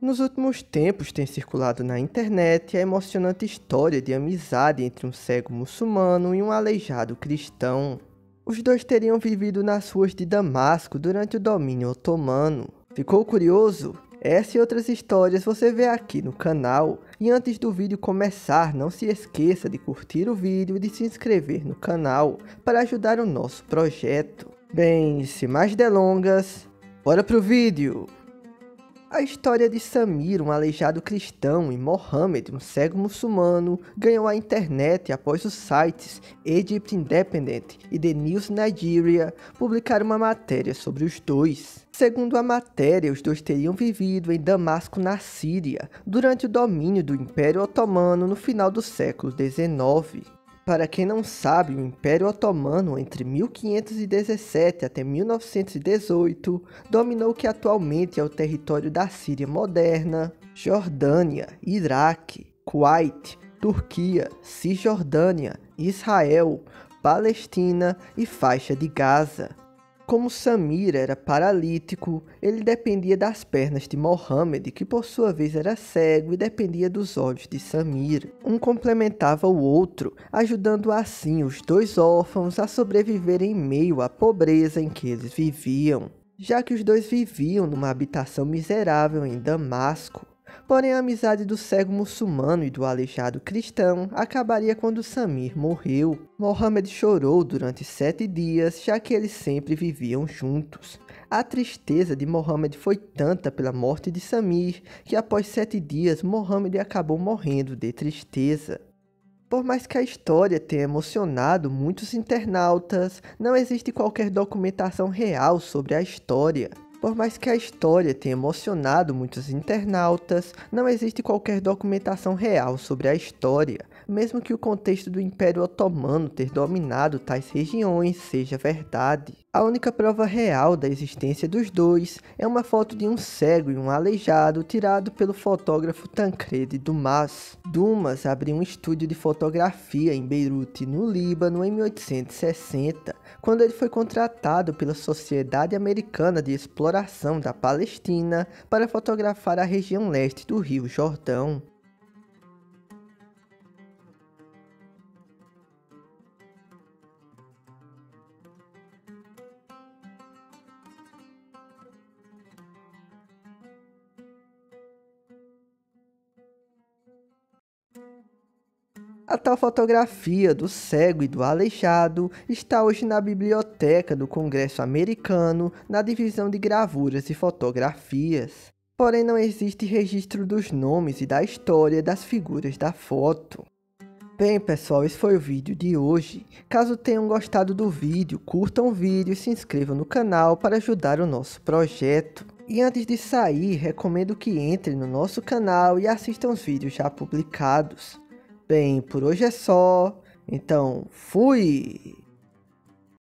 Nos últimos tempos tem circulado na internet a emocionante história de amizade entre um cego muçulmano e um aleijado cristão. Os dois teriam vivido nas ruas de Damasco durante o domínio otomano. Ficou curioso? Essa e outras histórias você vê aqui no canal. E antes do vídeo começar, não se esqueça de curtir o vídeo e de se inscrever no canal para ajudar o nosso projeto. Bem, sem mais delongas, bora pro vídeo! A história de Samir, um aleijado cristão, e Mohammed, um cego muçulmano, ganhou a internet após os sites Egypt Independent e The News Nigeria publicar uma matéria sobre os dois. Segundo a matéria, os dois teriam vivido em Damasco, na Síria, durante o domínio do Império Otomano no final do século XIX. Para quem não sabe, o Império Otomano entre 1517 até 1918 dominou o que atualmente é o território da Síria moderna, Jordânia, Iraque, Kuwait, Turquia, Cisjordânia, Israel, Palestina e faixa de Gaza. Como Samir era paralítico, ele dependia das pernas de Mohammed, que por sua vez era cego e dependia dos olhos de Samir. Um complementava o outro, ajudando assim os dois órfãos a sobreviver em meio à pobreza em que eles viviam. Já que os dois viviam numa habitação miserável em Damasco, Porém, a amizade do cego muçulmano e do aleijado cristão acabaria quando Samir morreu. Mohammed chorou durante sete dias, já que eles sempre viviam juntos. A tristeza de Mohammed foi tanta pela morte de Samir, que após sete dias Mohammed acabou morrendo de tristeza. Por mais que a história tenha emocionado muitos internautas, não existe qualquer documentação real sobre a história. Por mais que a história tenha emocionado muitos internautas, não existe qualquer documentação real sobre a história, mesmo que o contexto do Império Otomano ter dominado tais regiões seja verdade. A única prova real da existência dos dois é uma foto de um cego e um aleijado tirado pelo fotógrafo Tancredi Dumas. Dumas abriu um estúdio de fotografia em Beirute, no Líbano, em 1860, quando ele foi contratado pela Sociedade Americana de Exploração da Palestina para fotografar a região leste do Rio Jordão. A tal fotografia do cego e do aleijado está hoje na biblioteca do Congresso Americano, na divisão de gravuras e fotografias. Porém, não existe registro dos nomes e da história das figuras da foto. Bem pessoal, esse foi o vídeo de hoje. Caso tenham gostado do vídeo, curtam o vídeo e se inscrevam no canal para ajudar o nosso projeto. E antes de sair, recomendo que entrem no nosso canal e assistam os vídeos já publicados. Bem, por hoje é só. Então, fui!